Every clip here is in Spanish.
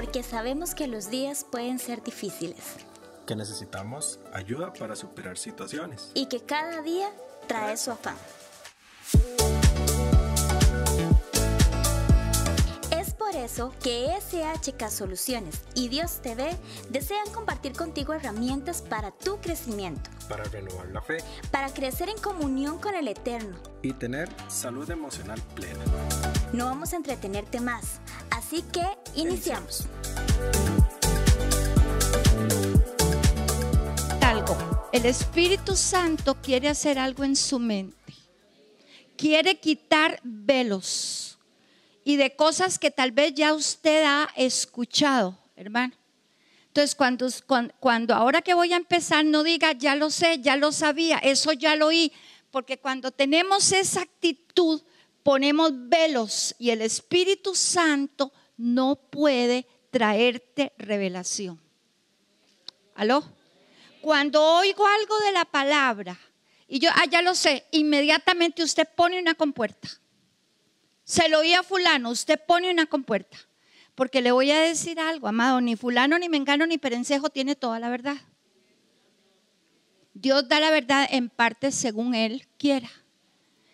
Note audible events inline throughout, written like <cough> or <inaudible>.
porque sabemos que los días pueden ser difíciles. Que necesitamos ayuda para superar situaciones. Y que cada día trae su afán. Es por eso que SHK Soluciones y Dios TV desean compartir contigo herramientas para tu crecimiento, para renovar la fe, para crecer en comunión con el Eterno. Y tener salud emocional plena. No vamos a entretenerte más, así que iniciamos. algo. El Espíritu Santo quiere hacer algo en su mente. Quiere quitar velos y de cosas que tal vez ya usted ha escuchado, hermano. Entonces, cuando, cuando ahora que voy a empezar, no diga, ya lo sé, ya lo sabía, eso ya lo oí, porque cuando tenemos esa actitud, ponemos velos y el Espíritu Santo no puede traerte revelación. ¿Aló? Cuando oigo algo de la palabra y yo, ah, ya lo sé, inmediatamente usted pone una compuerta. Se lo oía a fulano, usted pone una compuerta. Porque le voy a decir algo, amado, ni fulano, ni mengano, ni perencejo tiene toda la verdad. Dios da la verdad en parte según Él quiera.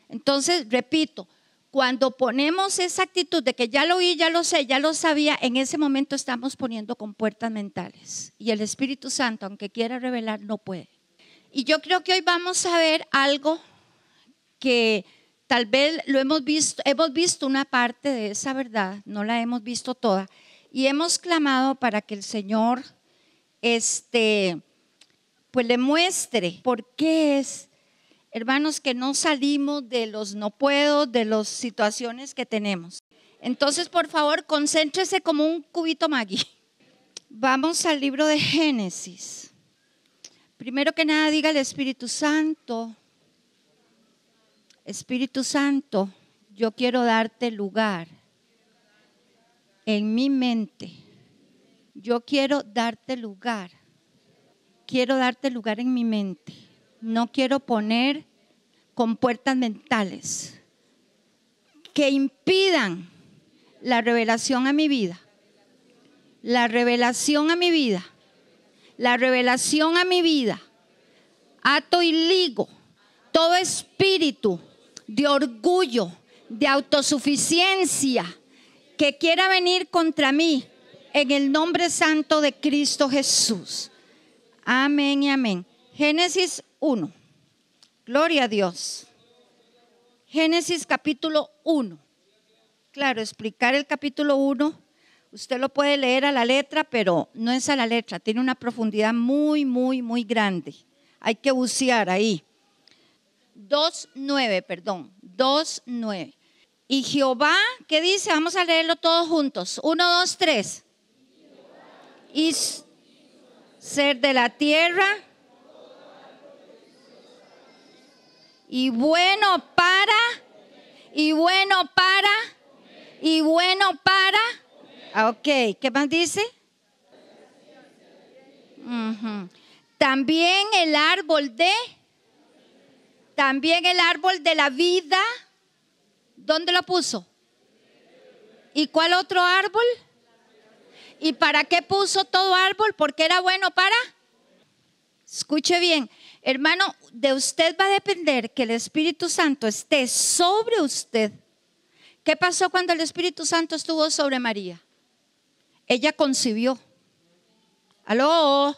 Entonces, repito, cuando ponemos esa actitud de que ya lo oí, ya lo sé, ya lo sabía, en ese momento estamos poniendo con puertas mentales. Y el Espíritu Santo, aunque quiera revelar, no puede. Y yo creo que hoy vamos a ver algo que tal vez lo hemos visto, hemos visto una parte de esa verdad, no la hemos visto toda, y hemos clamado para que el Señor este pues le muestre por qué es hermanos, que no salimos de los no puedo, de las situaciones que tenemos. Entonces, por favor, concéntrese como un cubito Magui. <laughs> Vamos al libro de Génesis. Primero que nada, diga el Espíritu Santo. Espíritu Santo, yo quiero darte lugar en mi mente. Yo quiero darte lugar. Quiero darte lugar en mi mente no quiero poner con puertas mentales que impidan la revelación a mi vida. La revelación a mi vida. La revelación a mi vida. Ato y ligo todo espíritu de orgullo, de autosuficiencia que quiera venir contra mí en el nombre santo de Cristo Jesús. Amén y amén. Génesis 1. Gloria a Dios. Génesis capítulo 1. Claro, explicar el capítulo 1, usted lo puede leer a la letra, pero no es a la letra, tiene una profundidad muy, muy, muy grande. Hay que bucear ahí. 2.9, perdón, 2.9. Y Jehová, ¿qué dice? Vamos a leerlo todos juntos. 1, 2, 3. Y ser de la tierra y bueno para, y bueno para, y bueno para. Ah, ok, ¿qué más dice? También el árbol de, también el árbol de la vida, ¿dónde lo puso? ¿Y cuál otro árbol? ¿Y para qué puso todo árbol? Porque era bueno para. Escuche bien, Hermano, de usted va a depender que el Espíritu Santo esté sobre usted. ¿Qué pasó cuando el Espíritu Santo estuvo sobre María? Ella concibió. Aló.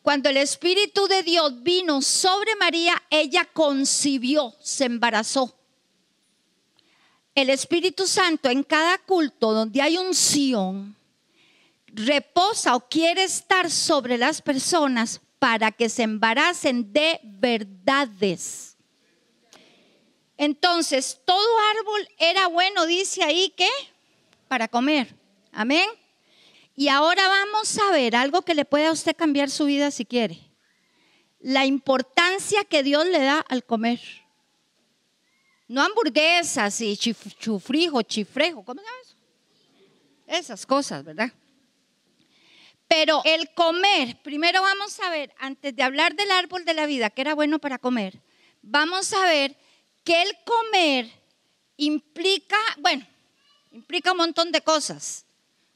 Cuando el Espíritu de Dios vino sobre María, ella concibió, se embarazó. El Espíritu Santo en cada culto donde hay unción reposa o quiere estar sobre las personas para que se embaracen de verdades. Entonces, todo árbol era bueno, dice ahí que, para comer. Amén. Y ahora vamos a ver algo que le puede a usted cambiar su vida si quiere. La importancia que Dios le da al comer. No hamburguesas y chufrijo, chifrejo, ¿cómo se llama eso? Esas cosas, ¿verdad? Pero el comer, primero vamos a ver, antes de hablar del árbol de la vida, que era bueno para comer, vamos a ver que el comer implica, bueno, implica un montón de cosas.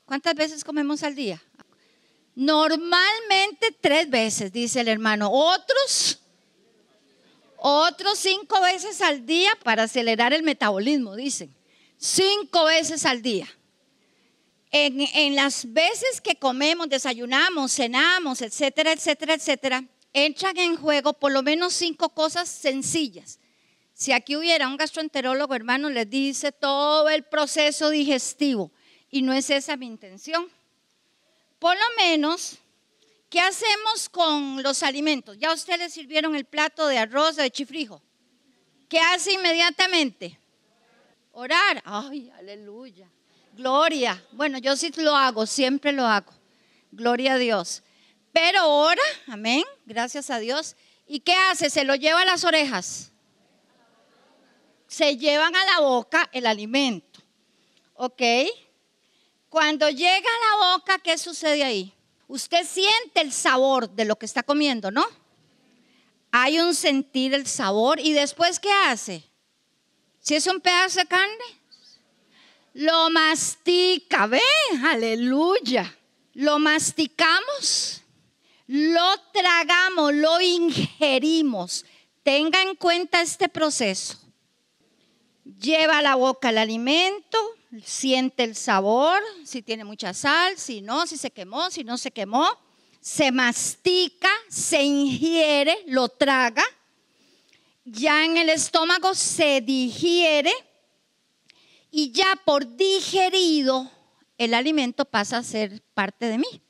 ¿Cuántas veces comemos al día? Normalmente tres veces, dice el hermano. Otros, otros cinco veces al día para acelerar el metabolismo, dicen. Cinco veces al día. En, las veces que comemos, desayunamos, cenamos, etcétera, etcétera, etcétera, entran en juego por lo menos cinco cosas sencillas. Si aquí hubiera un gastroenterólogo, hermano, les dice todo el proceso digestivo y no es esa mi intención. Por lo menos, ¿qué hacemos con los alimentos? Ya ustedes sirvieron el plato de arroz de chifrijo. ¿Qué hace inmediatamente? Orar. Ay, aleluya. Gloria. Bueno, yo sí lo hago, siempre lo hago. Gloria a Dios. Pero ora, amén, gracias a Dios. ¿Y qué hace? Se lo lleva a las orejas. Se llevan a la boca el alimento. ¿Ok? Cuando llega a la boca, ¿qué sucede ahí? Usted siente el sabor de lo que está comiendo, ¿no? Hay un sentir el sabor y después ¿qué hace? Si es un pedazo de carne, lo mastica, ¿ve? Aleluya. Lo masticamos, lo tragamos, lo ingerimos. Tenga en cuenta este proceso. Lleva a la boca el alimento, siente el sabor, si tiene mucha sal, si no, si se quemó, si no se quemó, se mastica, se ingiere, lo traga, ya en el estómago se digiere y ya por digerido el alimento pasa a ser parte de mí.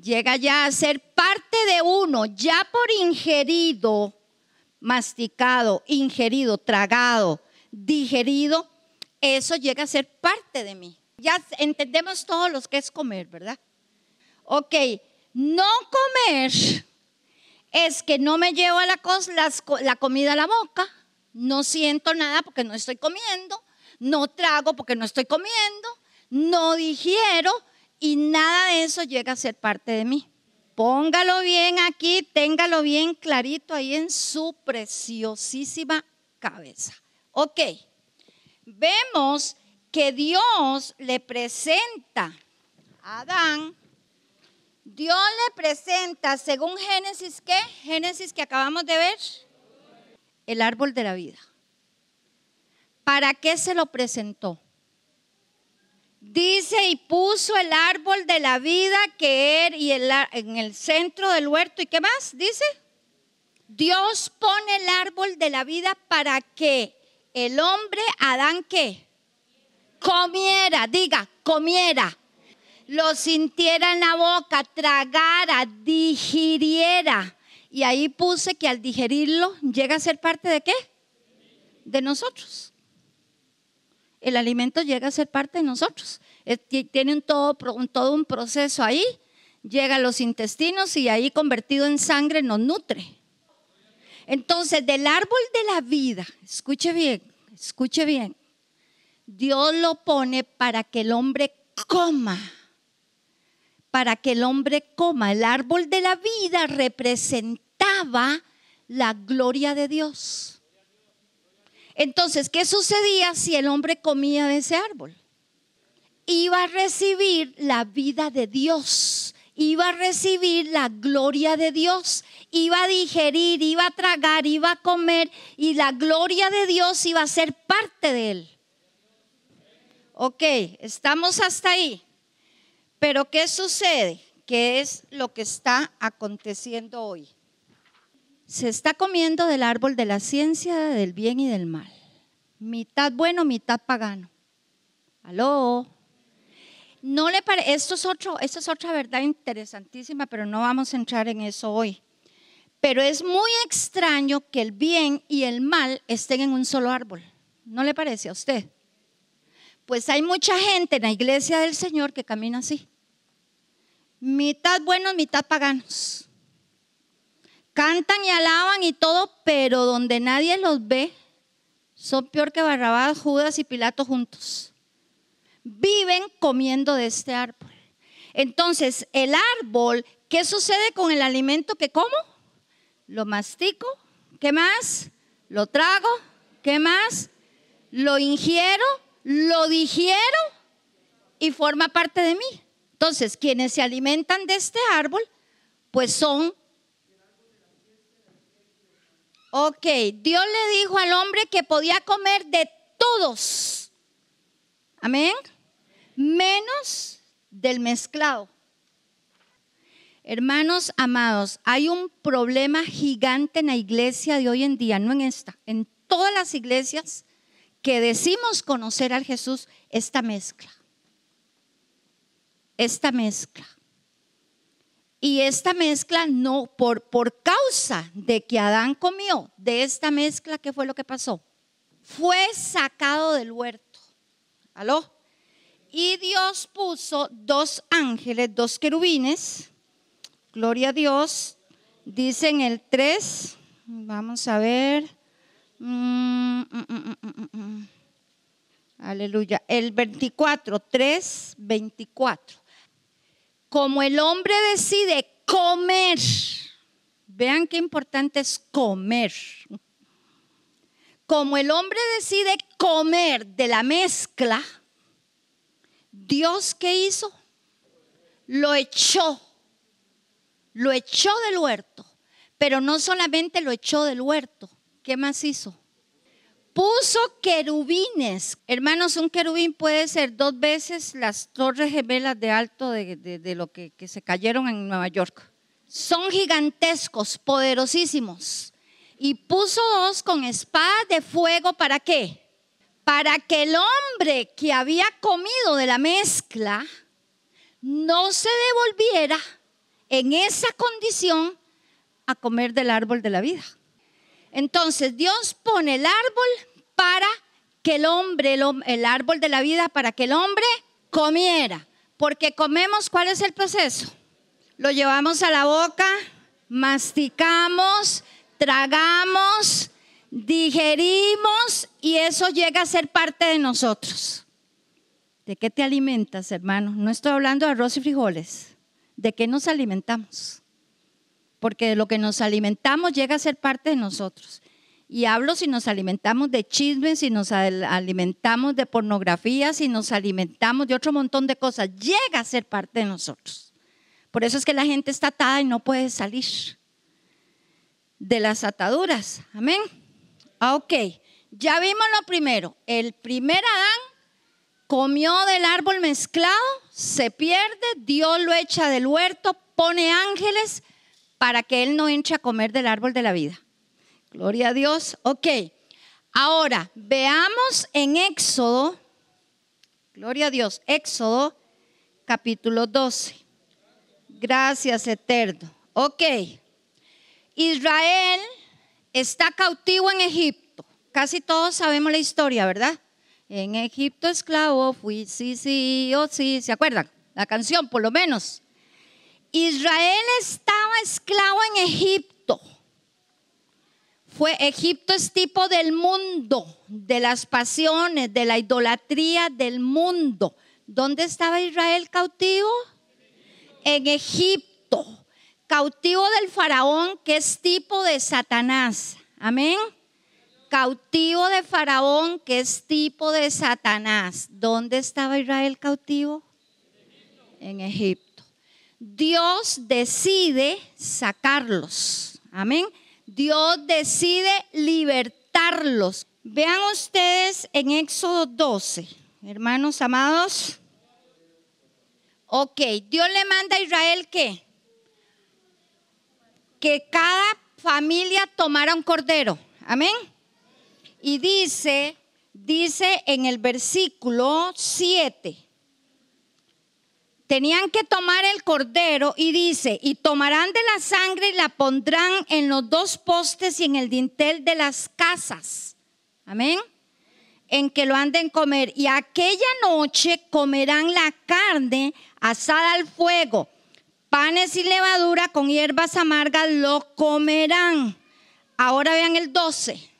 Llega ya a ser parte de uno, ya por ingerido, masticado, ingerido, tragado, digerido, eso llega a ser parte de mí. Ya entendemos todos los que es comer, ¿verdad? Ok, no comer es que no me llevo la, la comida a la boca, no siento nada porque no estoy comiendo, no trago porque no estoy comiendo, no digiero y nada de eso llega a ser parte de mí. Póngalo bien aquí, téngalo bien clarito ahí en su preciosísima cabeza. Ok vemos que Dios le presenta a Adán, Dios le presenta, según Génesis, ¿qué? Génesis que acabamos de ver, el árbol de la vida. ¿Para qué se lo presentó? Dice y puso el árbol de la vida que era y en el centro del huerto. ¿Y qué más? Dice. Dios pone el árbol de la vida para que el hombre Adán que comiera, diga, comiera, lo sintiera en la boca, tragara, digiriera. Y ahí puse que al digerirlo llega a ser parte de qué? De nosotros. El alimento llega a ser parte de nosotros. Tiene todo, todo un proceso ahí, llega a los intestinos y ahí convertido en sangre nos nutre. Entonces, del árbol de la vida, escuche bien, escuche bien, Dios lo pone para que el hombre coma, para que el hombre coma. El árbol de la vida la gloria de Dios. Entonces, ¿qué sucedía si el hombre comía de ese árbol? Iba a recibir la vida de Dios iba a recibir la gloria de Dios, iba a digerir, iba a tragar, iba a comer y la gloria de Dios iba a ser parte de él. Ok, estamos hasta ahí. Pero ¿qué sucede? ¿Qué es lo que está aconteciendo hoy? Se está comiendo del árbol de la ciencia del bien y del mal. Mitad bueno, mitad pagano. ¿Aló? No le esto es otro, esto es otra verdad interesantísima, pero no vamos a entrar en eso hoy. Pero es muy extraño que el bien y el mal estén en un solo árbol. ¿No le parece a usted? Pues hay mucha gente en la iglesia del Señor que camina así. Mitad buenos, mitad paganos. Cantan y alaban y todo, pero donde nadie los ve, son peor que Barrabás, Judas y Pilato juntos viven comiendo de este árbol. Entonces, el árbol, ¿qué sucede con el alimento que como? Lo mastico, ¿qué más? Lo trago, ¿qué más? Lo ingiero, lo digiero y forma parte de mí. Entonces, quienes se alimentan de este árbol, pues son... Ok, Dios le dijo al hombre que podía comer de todos. Amén. Menos del mezclado. Hermanos amados, hay un problema gigante en la iglesia de hoy en día, no en esta, en todas las iglesias que decimos conocer al Jesús, esta mezcla. Esta mezcla. Y esta mezcla no, por, por causa de que Adán comió de esta mezcla, ¿qué fue lo que pasó? Fue sacado del huerto. ¿Aló? Y Dios puso dos ángeles, dos querubines. Gloria a Dios. Dice en el 3, vamos a ver. Mm, mm, mm, Aleluya. El 24, 3, 24. Como el hombre decide comer, vean qué importante es comer. Como el hombre decide comer de la mezcla, Dios qué hizo? Lo echó. Lo echó del huerto. Pero no solamente lo echó del huerto, ¿Qué más hizo? Puso querubines. Hermanos, un querubín puede ser dos veces las torres gemelas de alto de, lo que, que se cayeron en Nueva York. Son gigantescos, poderosísimos. Y puso dos con espadas de fuego, ¿para qué? Para que el hombre que había comido de la mezcla no se devolviera en esa condición a comer del árbol de la vida. Entonces Dios pone el árbol para que el hombre, el, árbol de la vida, para que el hombre comiera. Porque comemos, ¿cuál es el proceso? Lo llevamos a la boca, masticamos, tragamos, digerimos y eso llega a ser parte de nosotros. ¿De qué te alimentas, hermano? No estoy hablando de arroz y frijoles. ¿De qué nos alimentamos? Porque lo que nos alimentamos llega a ser parte de nosotros. Y hablo si nos alimentamos de chismes, si nos alimentamos de pornografía, si nos alimentamos de otro montón de cosas, llega a ser parte de nosotros. Por eso es que la gente está atada y no puede salir de las ataduras. Amén. Ah, ok, ya vimos lo primero. El primer Adán comió del árbol mezclado, se pierde, Dios lo echa del huerto, pone ángeles para que él no entre a comer del árbol de la vida. Gloria a Dios. Ok. Ahora, veamos en Éxodo, gloria a Dios, Éxodo capítulo 12. Gracias, Eterno. Ok. Israel está cautivo en Egipto. Casi todos sabemos la historia, ¿verdad? En Egipto esclavo fui, sí, sí, oh sí, ¿se acuerdan? La canción, por lo menos. Israel estaba esclavo en Egipto. Fue Egipto es tipo del mundo, de las pasiones, de la idolatría del mundo. ¿Dónde estaba Israel cautivo? En Egipto. Cautivo del faraón que es tipo de Satanás. Amén. Cautivo de faraón que es tipo de Satanás. ¿Dónde estaba Israel cautivo? En Egipto. Dios decide sacarlos. Amén. Dios decide libertarlos. Vean ustedes en Éxodo 12, hermanos amados. Ok, Dios le manda a Israel que que cada familia tomara un cordero. Amén. Y dice, dice en el versículo 7, tenían que tomar el cordero y dice, y tomarán de la sangre y la pondrán en los dos postes y en el dintel de las casas. Amén. En que lo anden comer. Y aquella noche comerán la carne asada al fuego. Panes y levadura con hierbas amargas lo comerán. Ahora vean el 12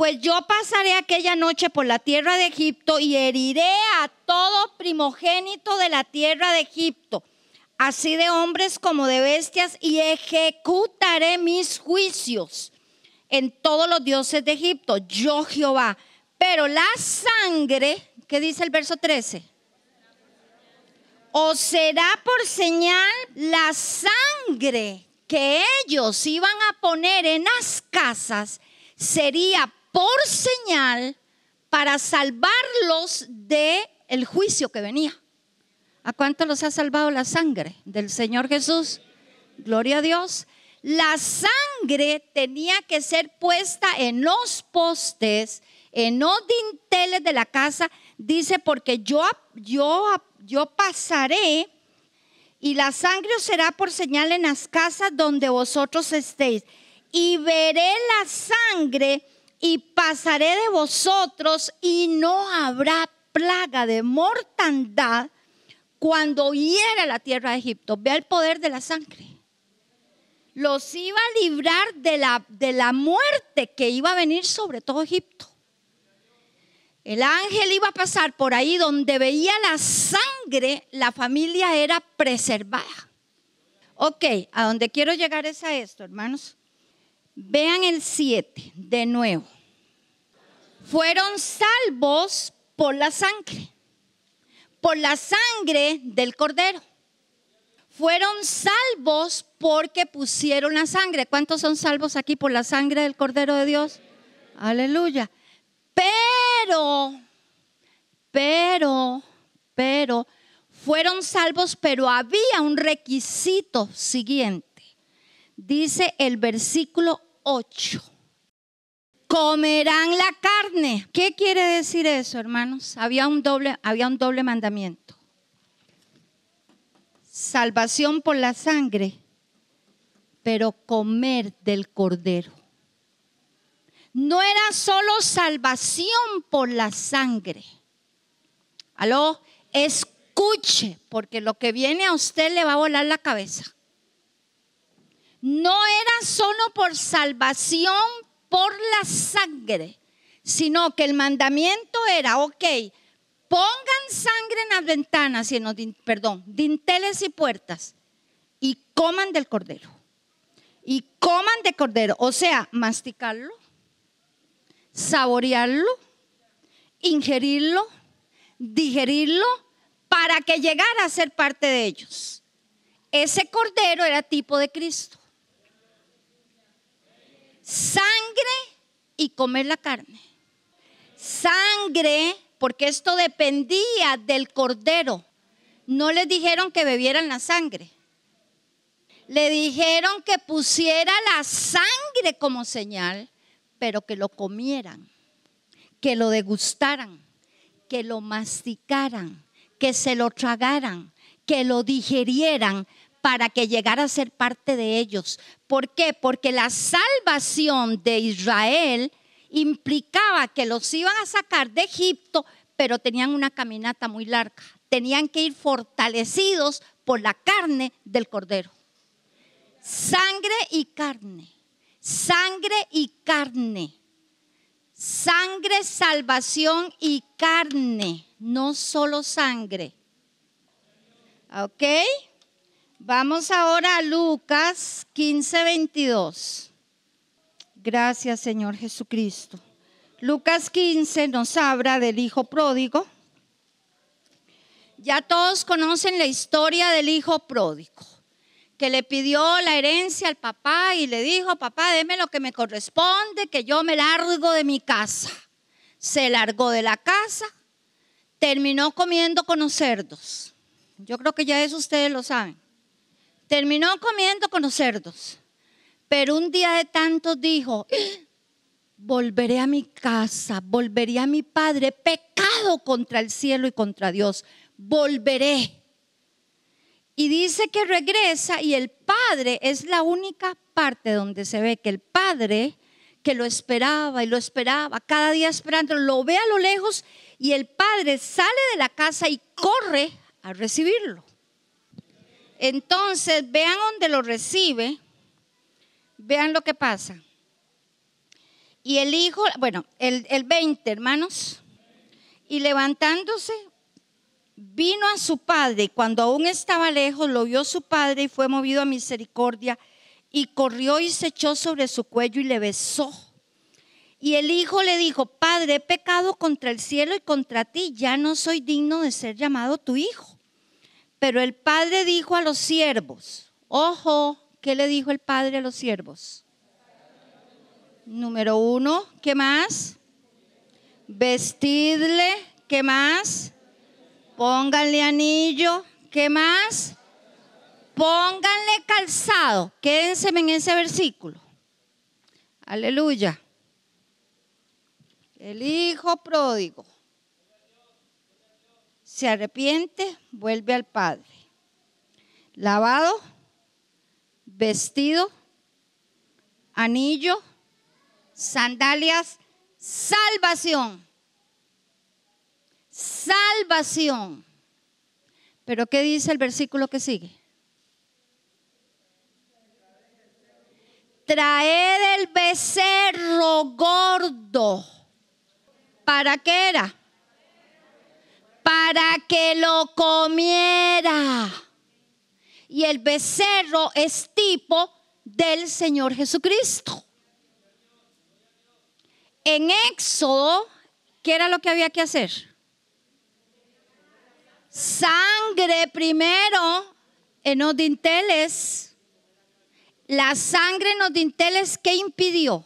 pues yo pasaré aquella noche por la tierra de Egipto y heriré a todo primogénito de la tierra de Egipto, así de hombres como de bestias, y ejecutaré mis juicios en todos los dioses de Egipto, yo Jehová. Pero la sangre, ¿qué dice el verso 13? o será por señal la sangre que ellos iban a poner en las casas, sería por señal para salvarlos de el juicio que venía. ¿A cuánto los ha salvado la sangre del Señor Jesús? Gloria a Dios. La sangre tenía que ser puesta en los postes, en los dinteles de la casa. Dice, porque yo, yo, yo pasaré y la sangre os será por señal en las casas donde vosotros estéis. Y veré la sangre y pasaré de vosotros y no habrá plaga de mortandad cuando hiera la tierra de Egipto. Vea el poder de la sangre. Los iba a librar de la, de la muerte que iba a venir sobre todo Egipto. El ángel iba a pasar por ahí donde veía la sangre, la familia era preservada. Ok, a donde quiero llegar es a esto, hermanos. Vean el 7 de nuevo. Fueron salvos por la sangre, por la sangre del cordero. Fueron salvos porque pusieron la sangre. ¿Cuántos son salvos aquí por la sangre del cordero de Dios? Aleluya. Pero, pero, pero, fueron salvos, pero había un requisito siguiente. Dice el versículo 8. Comerán la carne. ¿Qué quiere decir eso, hermanos? Había un doble, había un doble mandamiento. Salvación por la sangre, pero comer del cordero. No era solo salvación por la sangre. Aló, escuche, porque lo que viene a usted le va a volar la cabeza no era solo por salvación por la sangre, sino que el mandamiento era, ok, pongan sangre en las ventanas y en los, perdón, dinteles y puertas y coman del cordero. Y coman de cordero, o sea, masticarlo, saborearlo, ingerirlo, digerirlo, para que llegara a ser parte de ellos. Ese cordero era tipo de Cristo sangre y comer la carne. Sangre, porque esto dependía del cordero. No les dijeron que bebieran la sangre. Le dijeron que pusiera la sangre como señal, pero que lo comieran, que lo degustaran, que lo masticaran, que se lo tragaran, que lo digerieran, para que llegara a ser parte de ellos. ¿Por qué? Porque la salvación de Israel implicaba que los iban a sacar de Egipto, pero tenían una caminata muy larga. Tenían que ir fortalecidos por la carne del cordero. Sangre y carne. Sangre y carne. Sangre, salvación y carne. No solo sangre. ¿Ok? Vamos ahora a Lucas 15, 22. Gracias Señor Jesucristo. Lucas 15 nos habla del hijo pródigo. Ya todos conocen la historia del hijo pródigo, que le pidió la herencia al papá y le dijo, papá, deme lo que me corresponde, que yo me largo de mi casa. Se largó de la casa, terminó comiendo con los cerdos. Yo creo que ya eso ustedes lo saben. Terminó comiendo con los cerdos, pero un día de tantos dijo, volveré a mi casa, volveré a mi padre, pecado contra el cielo y contra Dios, volveré. Y dice que regresa y el padre es la única parte donde se ve que el padre que lo esperaba y lo esperaba, cada día esperando, lo ve a lo lejos y el padre sale de la casa y corre a recibirlo. Entonces, vean dónde lo recibe, vean lo que pasa. Y el hijo, bueno, el, el 20, hermanos, y levantándose, vino a su padre, y cuando aún estaba lejos, lo vio su padre y fue movido a misericordia, y corrió y se echó sobre su cuello y le besó. Y el hijo le dijo, Padre, he pecado contra el cielo y contra ti, ya no soy digno de ser llamado tu hijo. Pero el padre dijo a los siervos, ojo, ¿qué le dijo el padre a los siervos? Número uno, ¿qué más? Vestidle, ¿qué más? Pónganle anillo, ¿qué más? Pónganle calzado. Quédense en ese versículo. Aleluya. El hijo pródigo se arrepiente, vuelve al Padre. Lavado, vestido, anillo, sandalias, salvación. Salvación. Pero ¿qué dice el versículo que sigue? Traed el becerro gordo. ¿Para qué era? Para que lo comiera. Y el becerro es tipo del Señor Jesucristo. En Éxodo, ¿qué era lo que había que hacer? Sangre primero en los dinteles la sangre en los dinteles, ¿qué impidió?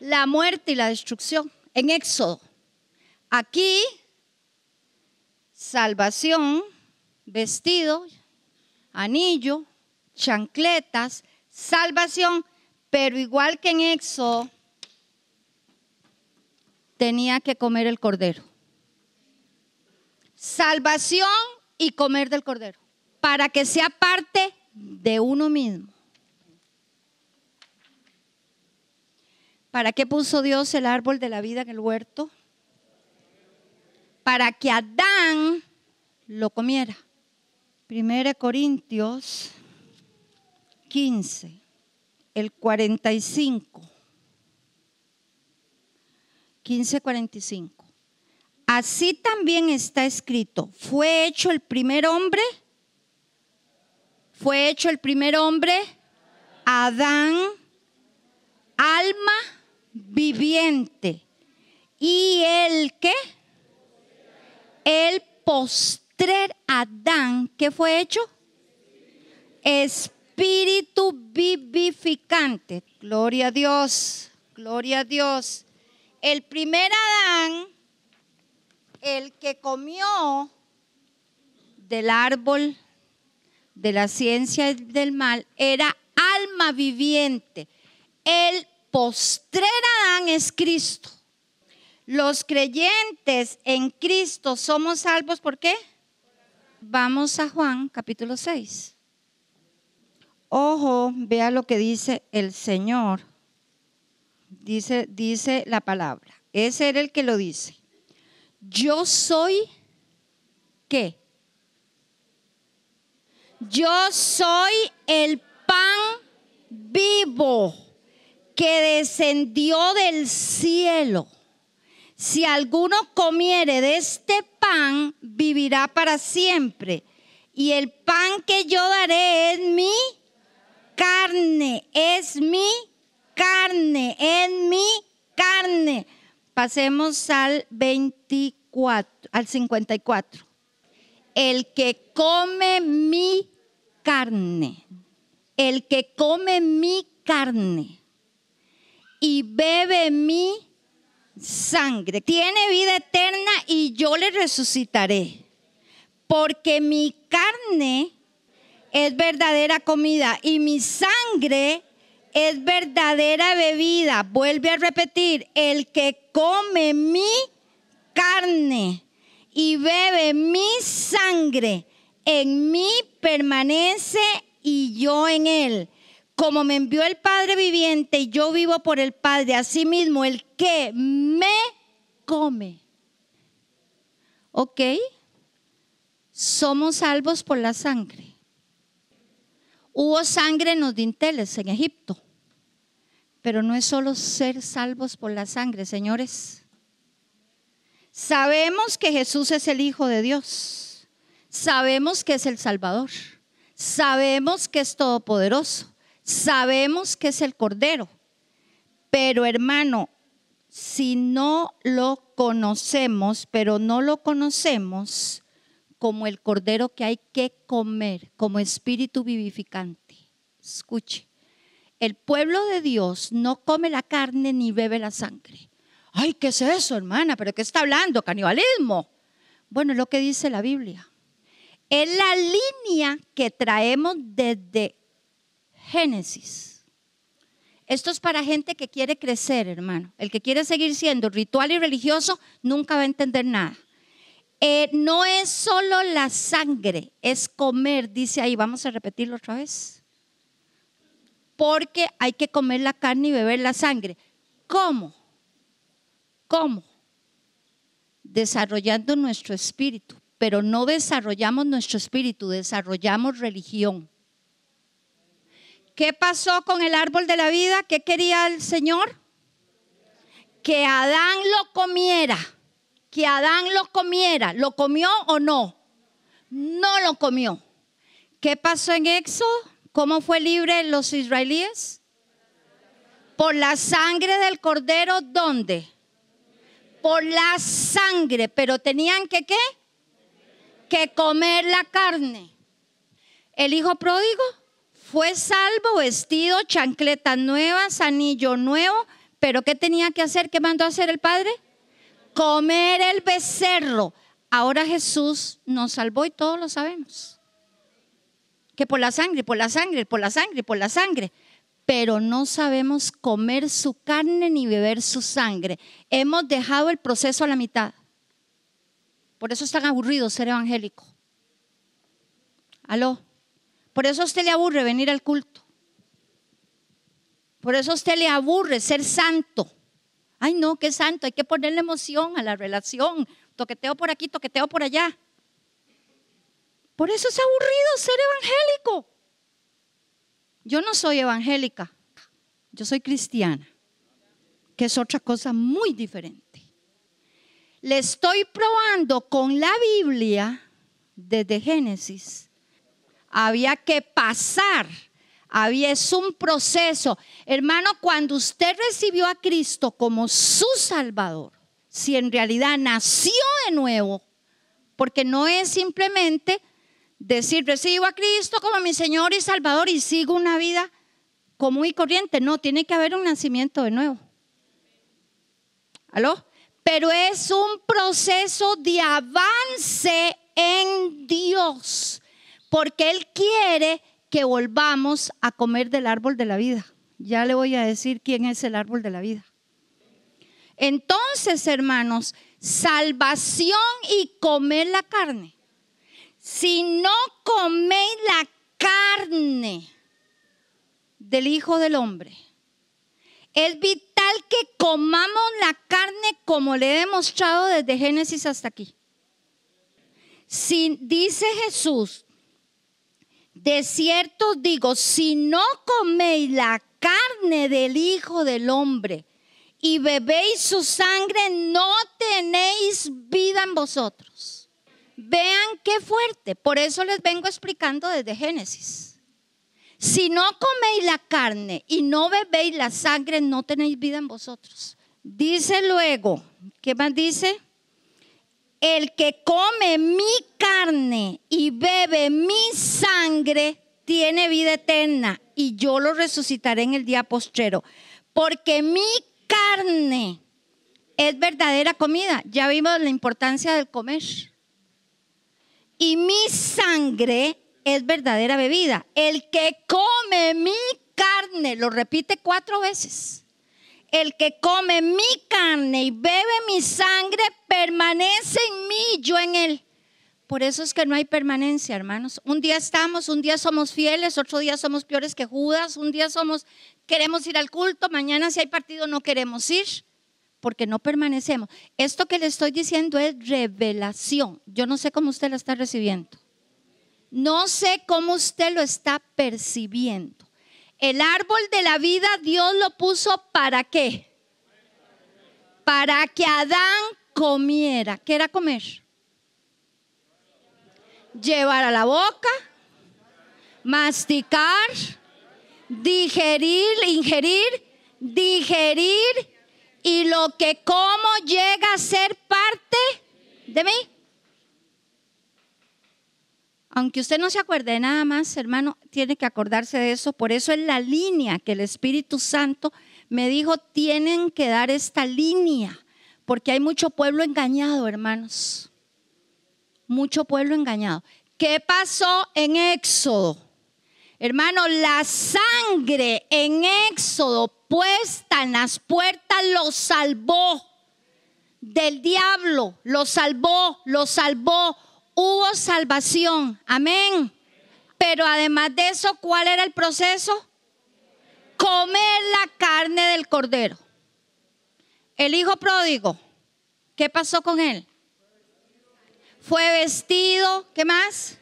La muerte y la destrucción en Éxodo. Aquí, salvación, vestido, anillo, chancletas, salvación, pero igual que en Éxodo, tenía que comer el cordero. Salvación y comer del cordero, para que sea parte de uno mismo. ¿Para qué puso Dios el árbol de la vida en el huerto? Para que Adán lo comiera. Primera Corintios 15, el 45. 15:45. Así también está escrito, fue hecho el primer hombre, fue hecho el primer hombre, Adán, alma viviente. ¿Y el que El postrer Adán, ¿qué fue hecho? Espíritu vivificante. Gloria a Dios, gloria a Dios. El primer Adán, el que comió del árbol de la ciencia del mal, era alma viviente. El postrer Adán es Cristo. Los creyentes en Cristo somos salvos ¿por qué? Vamos a Juan capítulo 6. Ojo, vea lo que dice el Señor. Dice, dice la palabra. Ese era el que lo dice. Yo soy ¿qué? Yo soy el pan vivo que descendió del cielo. Si alguno comiere de este pan, vivirá para siempre. Y el pan que yo daré es mi carne, es mi carne, es mi carne. Pasemos al 24, al 54. El que come mi carne, el que come mi carne y bebe mi sangre. Tiene vida eterna y yo le resucitaré. Porque mi carne es verdadera comida y mi sangre es verdadera bebida. Vuelve a repetir, el que come mi carne y bebe mi sangre, en mí permanece y yo en él como me envió el Padre viviente y yo vivo por el Padre, asimismo el que me come. ¿Ok? Somos salvos por la sangre. Hubo sangre en los dinteles en Egipto, pero no es solo ser salvos por la sangre, señores. Sabemos que Jesús es el Hijo de Dios. Sabemos que es el Salvador. Sabemos que es todopoderoso Sabemos que es el Cordero, pero hermano, si no lo conocemos, pero no lo conocemos como el cordero que hay que comer, como espíritu vivificante. Escuche, el pueblo de Dios no come la carne ni bebe la sangre. Ay, ¿qué es eso, hermana? ¿Pero qué está hablando? Canibalismo. Bueno, es lo que dice la Biblia. Es la línea que traemos desde Génesis. Esto es para gente que quiere crecer, hermano. El que quiere seguir siendo ritual y religioso nunca va a entender nada. Eh, no es solo la sangre, es comer, dice ahí. Vamos a repetirlo otra vez. Porque hay que comer la carne y beber la sangre. ¿Cómo? ¿Cómo? Desarrollando nuestro espíritu, pero no desarrollamos nuestro espíritu, desarrollamos religión. ¿Qué pasó con el árbol de la vida? ¿Qué quería el Señor? Que Adán lo comiera. Que Adán lo comiera. ¿Lo comió o no? No lo comió. ¿Qué pasó en Éxodo? ¿Cómo fue libre los israelíes? Por la sangre del cordero, ¿dónde? Por la sangre, pero tenían que qué? Que comer la carne. El hijo pródigo fue salvo, vestido, chancletas nuevas, anillo nuevo, pero ¿qué tenía que hacer? ¿Qué mandó a hacer el Padre? Comer el becerro. Ahora Jesús nos salvó y todos lo sabemos. Que por la sangre, por la sangre, por la sangre, por la sangre. Pero no sabemos comer su carne ni beber su sangre. Hemos dejado el proceso a la mitad. Por eso es tan aburrido ser evangélico. Aló. Por eso a usted le aburre venir al culto. Por eso a usted le aburre ser santo. Ay, no, qué santo, hay que ponerle emoción a la relación. Toqueteo por aquí, toqueteo por allá. Por eso es aburrido ser evangélico. Yo no soy evangélica, yo soy cristiana, que es otra cosa muy diferente. Le estoy probando con la Biblia desde Génesis había que pasar. Había, es un proceso. Hermano, cuando usted recibió a Cristo como su Salvador, si en realidad nació de nuevo, porque no es simplemente decir, recibo a Cristo como mi Señor y Salvador y sigo una vida común y corriente. No, tiene que haber un nacimiento de nuevo. ¿Aló? Pero es un proceso de avance en Dios porque Él quiere que volvamos a comer del árbol de la vida. Ya le voy a decir quién es el árbol de la vida. Entonces, hermanos, salvación y comer la carne. Si no coméis la carne del Hijo del Hombre, es vital que comamos la carne como le he demostrado desde Génesis hasta aquí. Si dice Jesús, de cierto digo, si no coméis la carne del Hijo del Hombre y bebéis su sangre, no tenéis vida en vosotros. Vean qué fuerte. Por eso les vengo explicando desde Génesis. Si no coméis la carne y no bebéis la sangre, no tenéis vida en vosotros. Dice luego, ¿qué más dice? El que come mi carne y bebe mi sangre tiene vida eterna y yo lo resucitaré en el día postrero. Porque mi carne es verdadera comida. Ya vimos la importancia del comer. Y mi sangre es verdadera bebida. El que come mi carne, lo repite cuatro veces el que come mi carne y bebe mi sangre permanece en mí, yo en él. Por eso es que no hay permanencia, hermanos. Un día estamos, un día somos fieles, otro día somos peores que Judas, un día somos, queremos ir al culto, mañana si hay partido no queremos ir, porque no permanecemos. Esto que le estoy diciendo es revelación. Yo no sé cómo usted la está recibiendo. No sé cómo usted lo está percibiendo. El árbol de la vida Dios lo puso para qué? Para que Adán comiera. ¿Qué era comer? Llevar a la boca, masticar, digerir, ingerir, digerir y lo que como llega a ser parte de mí. Aunque usted no se acuerde de nada más, hermano, tiene que acordarse de eso. Por eso es la línea que el Espíritu Santo me dijo, tienen que dar esta línea, porque hay mucho pueblo engañado, hermanos. Mucho pueblo engañado. ¿Qué pasó en Éxodo? Hermano, la sangre en Éxodo puesta en las puertas lo salvó del diablo, lo salvó, lo salvó. Hubo salvación, amén. Pero además de eso, ¿cuál era el proceso? Comer la carne del cordero. El hijo pródigo, ¿qué pasó con él? Fue vestido, ¿qué más?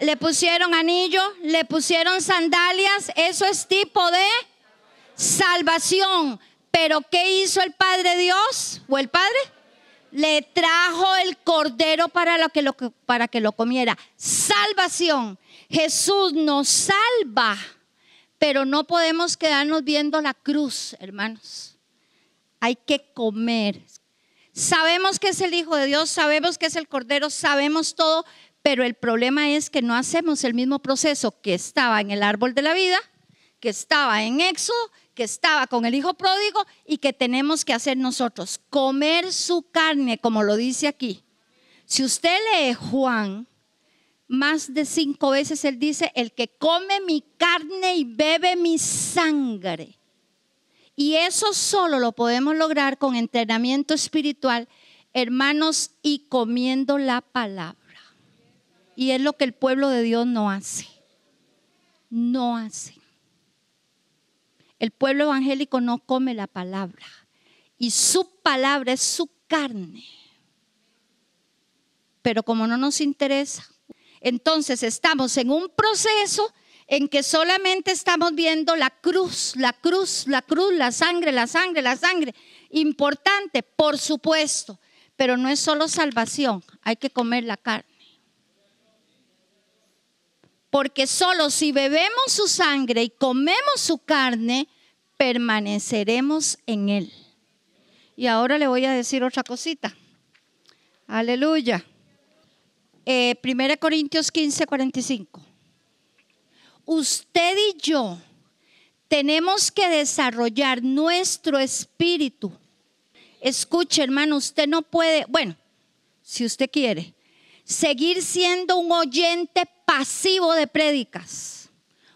Le pusieron anillo, le pusieron sandalias, eso es tipo de salvación. Pero ¿qué hizo el Padre Dios o el Padre? Le trajo el cordero para, que lo comiera. Salvación. Jesús nos salva, pero no podemos quedarnos viendo la cruz, hermanos. Hay que comer. Sabemos que es el Hijo de Dios, sabemos que es el Cordero, sabemos todo, pero el problema es que no hacemos el mismo proceso que estaba en el árbol de la vida, que estaba en Éxodo que estaba con el hijo pródigo y que tenemos que hacer nosotros, comer su carne, como lo dice aquí. Si usted lee Juan, más de cinco veces él dice, el que come mi carne y bebe mi sangre. Y eso solo lo podemos lograr con entrenamiento espiritual, hermanos, y comiendo la palabra. Y es lo que el pueblo de Dios no hace. No hace. El pueblo evangélico no come la palabra y su palabra es su carne. Pero como no nos interesa, entonces estamos en un proceso en que solamente estamos viendo la cruz, la cruz, la cruz, la sangre, la sangre, la sangre. Importante, por supuesto, pero no es solo salvación, hay que comer la carne. Porque solo si bebemos su sangre y comemos su carne, permaneceremos en Él. Y ahora le voy a decir otra cosita. Aleluya. Eh, 1 Corintios 15, 45. Usted y yo tenemos que desarrollar nuestro espíritu. Escuche, hermano, usted no puede, bueno, si usted quiere, seguir siendo un oyente pasivo de prédicas,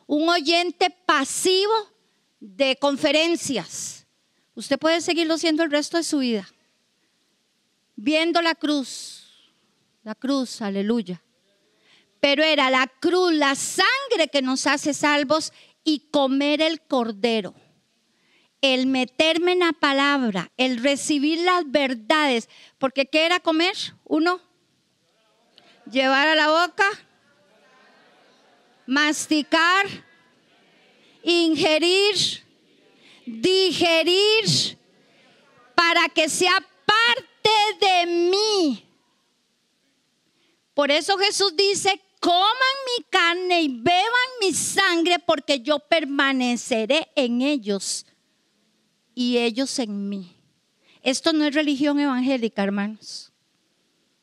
un oyente pasivo de conferencias. Usted puede seguirlo siendo el resto de su vida. Viendo la cruz, la cruz, aleluya. Pero era la cruz, la sangre que nos hace salvos y comer el cordero. El meterme en la palabra, el recibir las verdades. Porque ¿qué era comer? Uno, llevar a la boca, masticar, ingerir, digerir, para que sea parte de mí. Por eso Jesús dice, coman mi carne y beban mi sangre porque yo permaneceré en ellos y ellos en mí. Esto no es religión evangélica, hermanos.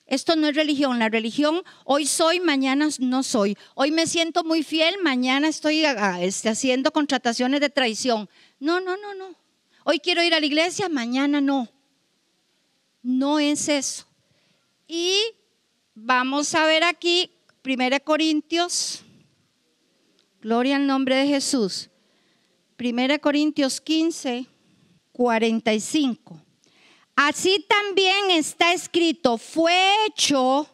Esto no es religión. La religión, hoy soy, mañana no soy. Hoy me siento muy fiel, mañana estoy ah, ah, este, haciendo contrataciones de traición. No, no, no, no. Hoy quiero ir a la iglesia, mañana no. No es eso. Y vamos a ver aquí, 1 Corintios, gloria al nombre de Jesús. 1 Corintios 15, 45. Así también está escrito, fue hecho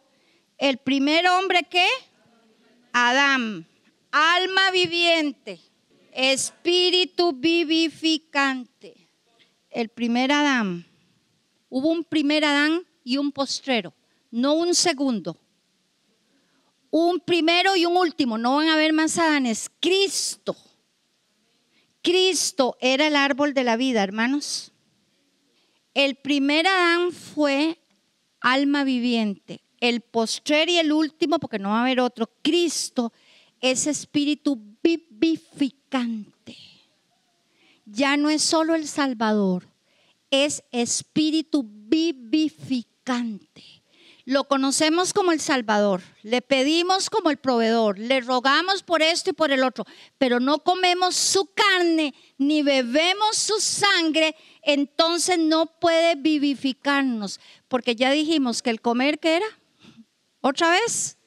el primer hombre que Adán, alma viviente, espíritu vivificante. El primer Adán. Hubo un primer Adán y un postrero, no un segundo. Un primero y un último, no van a haber más Adanes. Cristo. Cristo era el árbol de la vida, hermanos. El primer Adán fue alma viviente. El postrer y el último, porque no va a haber otro, Cristo es espíritu vivificante. Ya no es solo el Salvador, es espíritu vivificante. lo conocemos como el Salvador, le pedimos como el proveedor, le rogamos por esto y por el otro, pero no comemos su carne ni bebemos su sangre, entonces no puede vivificarnos, porque ya dijimos que el comer, ¿qué era? ¿Otra vez?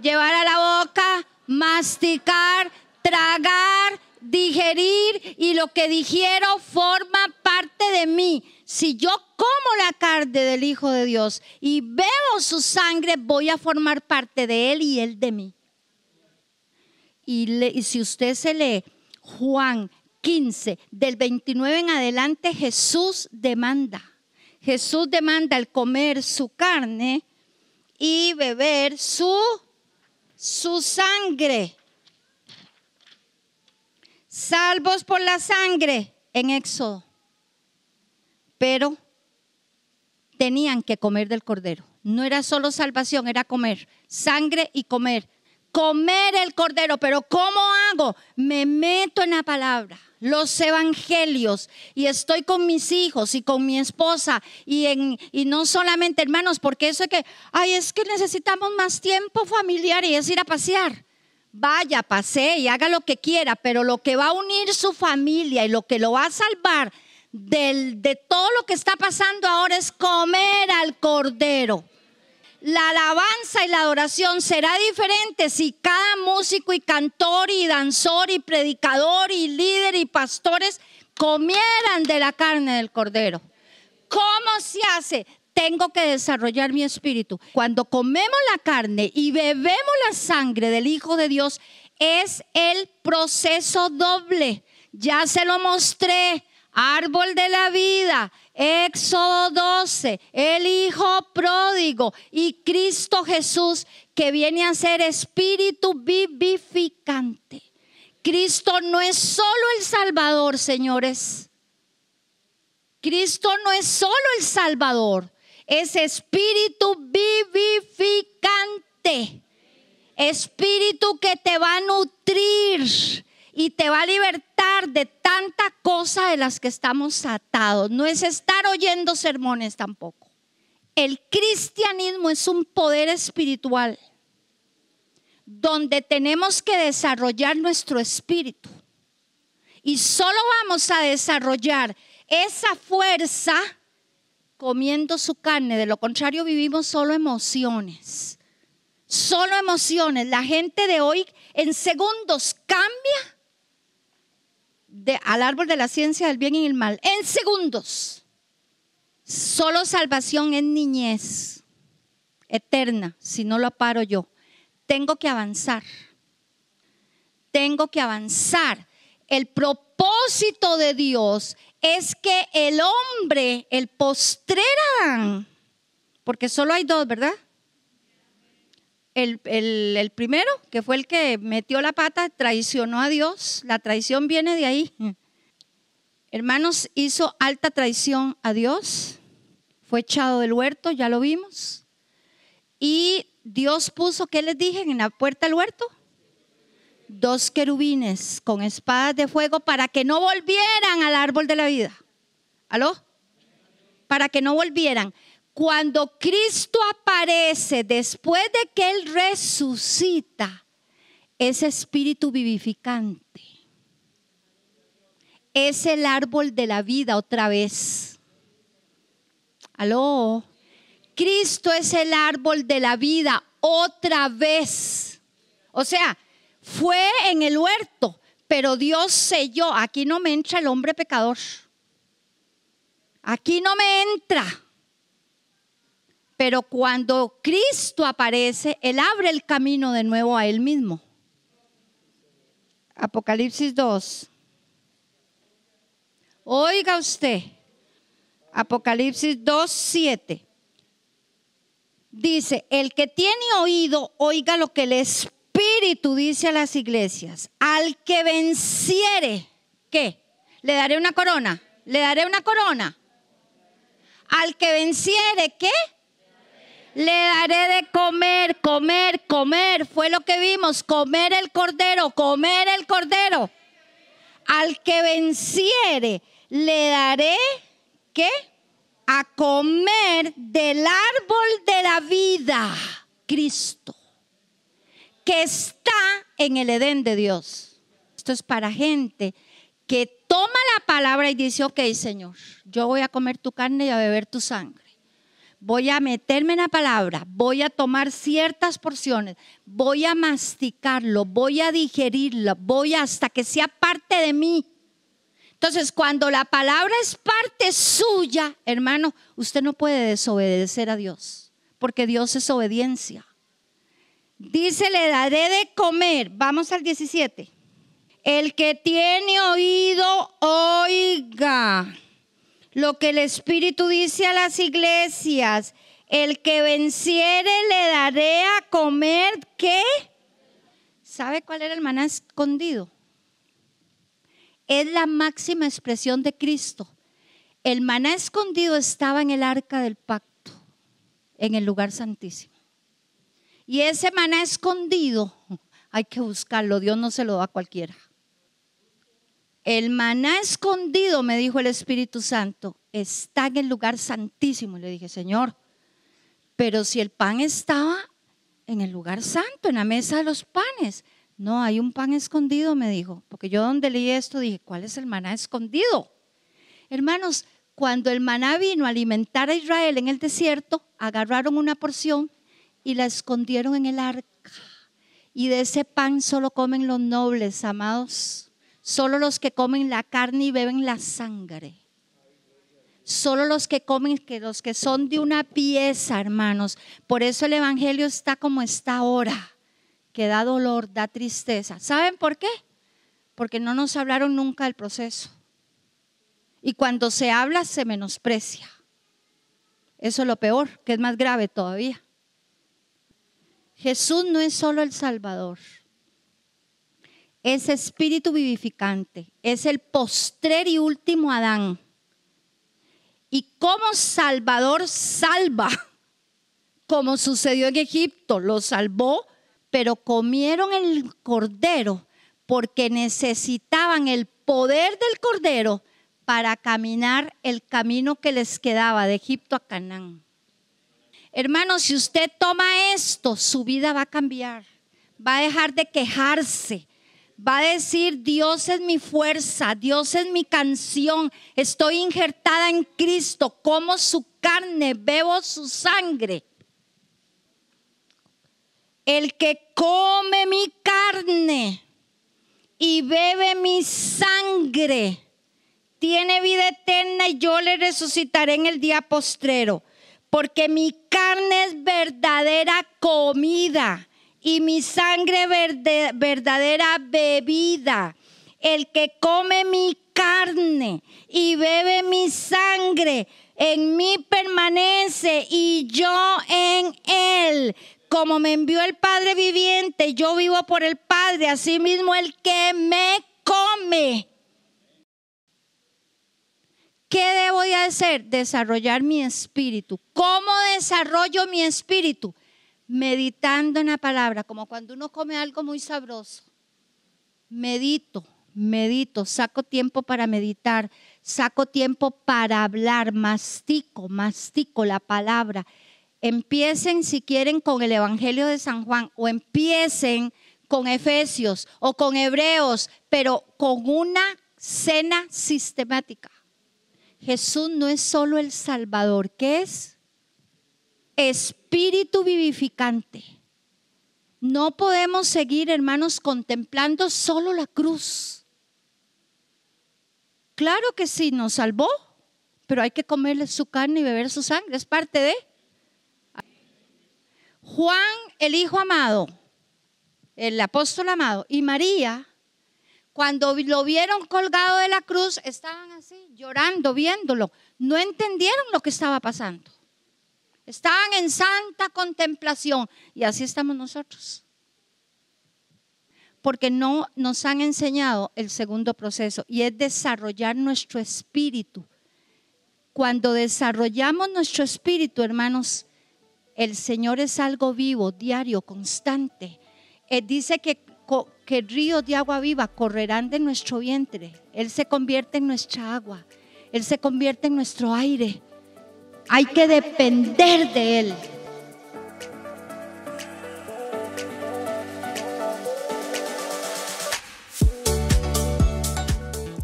Llevar a la boca, masticar, tragar, digerir y lo que digiero forma parte de mí. Si yo como la carne del Hijo de Dios y bebo su sangre, voy a formar parte de Él y Él de mí. Y, y si usted se lee Juan 15, del 29 en adelante, Jesús demanda. Jesús demanda el comer su carne y beber su, su sangre salvos por la sangre en Éxodo, pero tenían que comer del cordero. No era solo salvación, era comer sangre y comer. Comer el cordero, pero ¿cómo hago? Me meto en la palabra, los evangelios, y estoy con mis hijos y con mi esposa, y, en, y no solamente hermanos, porque eso es que, ay, es que necesitamos más tiempo familiar y es ir a pasear vaya, pase y haga lo que quiera, pero lo que va a unir su familia y lo que lo va a salvar de todo lo que está pasando ahora es comer al cordero. La alabanza y la adoración será diferente si cada músico y cantor y danzor y predicador y líder y pastores comieran de la carne del cordero. ¿Cómo se hace? tengo que desarrollar mi espíritu. Cuando comemos la carne y bebemos la sangre del Hijo de Dios, es el proceso doble. Ya se lo mostré. Árbol de la vida, Éxodo 12, el Hijo pródigo y Cristo Jesús que viene a ser espíritu vivificante. Cristo no es solo el Salvador, señores. Cristo no es solo el Salvador es espíritu vivificante. Espíritu que te va a nutrir y te va a libertar de tanta cosa de las que estamos atados. No es estar oyendo sermones tampoco. El cristianismo es un poder espiritual donde tenemos que desarrollar nuestro espíritu. Y solo vamos a desarrollar esa fuerza comiendo su carne, de lo contrario vivimos solo emociones. Solo emociones. La gente de hoy en segundos cambia de, al árbol de la ciencia del bien y el mal. En segundos. Solo salvación es niñez eterna, si no lo paro yo. Tengo que avanzar. Tengo que avanzar. El propósito de Dios es que el hombre, el postrer porque solo hay dos, ¿verdad? El, primero, que fue el que metió la pata, traicionó a Dios. La traición viene de ahí. Hermanos, hizo alta traición a Dios. Fue echado del huerto, ya lo vimos. Y Dios puso, ¿qué les dije en la puerta del huerto? dos querubines con espadas de fuego para que no volvieran al árbol de la vida. ¿Aló? Para que no volvieran. Cuando Cristo aparece después de que Él resucita, ese espíritu vivificante es el árbol de la vida otra vez. ¿Aló? Cristo es el árbol de la vida otra vez. O sea, fue en el huerto, pero Dios selló. Aquí no me entra el hombre pecador. Aquí no me entra. Pero cuando Cristo aparece, Él abre el camino de nuevo a Él mismo. Apocalipsis 2. Oiga usted, Apocalipsis 2, 7. Dice, el que tiene oído, oiga lo que les Espíritu dice a las iglesias, al que venciere, ¿qué? Le daré una corona, le daré una corona. Al que venciere, ¿qué? Le daré de comer, comer, comer. Fue lo que vimos, comer el cordero, comer el cordero. Al que venciere, le daré, ¿qué? a comer del árbol de la vida, Cristo, que está en el Edén de Dios. Esto es para gente que toma la palabra y dice, ok Señor, yo voy a comer tu carne y a beber tu sangre. Voy a meterme en la palabra, voy a tomar ciertas porciones, voy a masticarlo, voy a digerirlo, voy hasta que sea parte de mí. Entonces, cuando la palabra es parte suya, hermano, usted no puede desobedecer a Dios, porque Dios es obediencia. Dice, le daré de comer. Vamos al 17. El que tiene oído, oiga lo que el Espíritu dice a las iglesias. El que venciere le daré a comer qué? ¿Sabe cuál era el maná escondido? Es la máxima expresión de Cristo. El maná escondido estaba en el arca del pacto, en el lugar santísimo. Y ese maná escondido hay que buscarlo, Dios no se lo da a cualquiera. El maná escondido, me dijo el Espíritu Santo, está en el lugar santísimo. le dije, Señor, pero si el pan estaba en el lugar santo, en la mesa de los panes. No, hay un pan escondido, me dijo, porque yo donde leí esto dije, ¿cuál es el maná escondido? Hermanos, cuando el maná vino a alimentar a Israel en el desierto, agarraron una porción y la escondieron en el arca. Y de ese pan solo comen los nobles, amados. Solo los que comen la carne y beben la sangre. Solo los que comen, que los que son de una pieza, hermanos. Por eso el Evangelio está como está ahora, que da dolor, da tristeza. ¿Saben por qué? Porque no nos hablaron nunca del proceso. Y cuando se habla, se menosprecia. Eso es lo peor, que es más grave todavía. Jesús no es solo el Salvador es espíritu vivificante, es el postrer y último Adán. Y como Salvador salva, <laughs> como sucedió en Egipto, lo salvó, pero comieron el cordero porque necesitaban el poder del cordero para caminar el camino que les quedaba de Egipto a Canaán. Hermanos, si usted toma esto, su vida va a cambiar. Va a dejar de quejarse, va a decir, Dios es mi fuerza, Dios es mi canción, estoy injertada en Cristo, como su carne, bebo su sangre. El que come mi carne y bebe mi sangre, tiene vida eterna y yo le resucitaré en el día postrero, porque mi carne es verdadera comida y mi sangre verdadera bebida. El que come mi carne y bebe mi sangre, en mí permanece y yo en él. Como me envió el Padre viviente, yo vivo por el Padre, asimismo el que me come. ¿Qué debo de hacer? Desarrollar mi espíritu. ¿Cómo desarrollo mi espíritu? Meditando en la palabra, como cuando uno come algo muy sabroso. Medito, medito, saco tiempo para meditar, saco tiempo para hablar, mastico, mastico la palabra. Empiecen si quieren con el Evangelio de San Juan o empiecen con Efesios o con Hebreos, pero con una cena sistemática. Jesús no es solo el Salvador, ¿qué es? Espíritu vivificante. No podemos seguir, hermanos, contemplando solo la cruz. Claro que sí, nos salvó, pero hay que comerle su carne y beber su sangre, es parte de... Juan, el Hijo amado, el apóstol amado, y María, cuando lo vieron colgado de la cruz, estaban así, llorando, viéndolo. No entendieron lo que estaba pasando. Estaban en santa contemplación y así estamos nosotros. Porque no nos han enseñado el segundo proceso y es desarrollar nuestro espíritu. Cuando desarrollamos nuestro espíritu, hermanos, el Señor es algo vivo, diario, constante. Él dice que, que ríos de agua viva correrán de nuestro vientre. Él se convierte en nuestra agua. Él se convierte en nuestro aire Hay que depender de Él.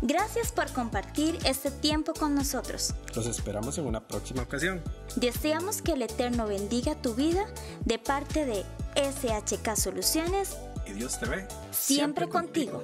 Gracias por compartir este tiempo con nosotros. Los esperamos en una próxima ocasión. Deseamos que el Eterno bendiga tu vida de parte de SHK Soluciones. Y Dios te ve Siempre, contigo.